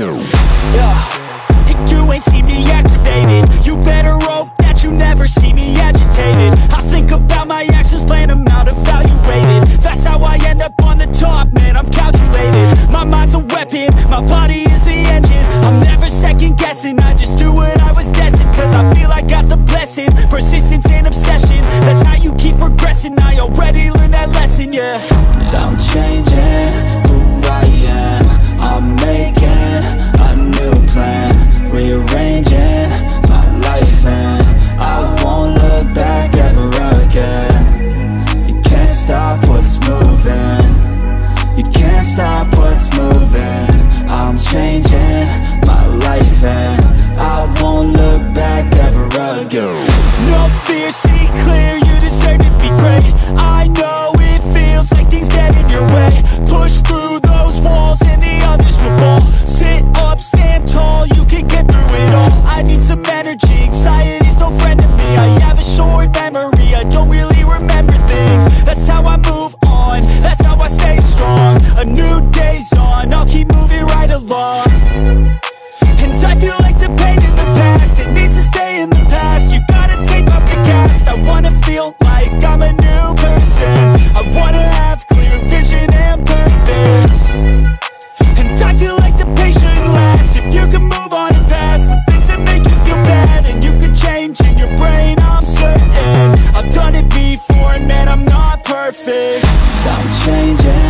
Yeah. You ain't see me activated You better hope that you never see me agitated. I think about my actions, plan them out, evaluated That's how I end up on the top, man, I'm calculated. My mind's a weapon, my body is the engine. I'm never second guessing, I just changing.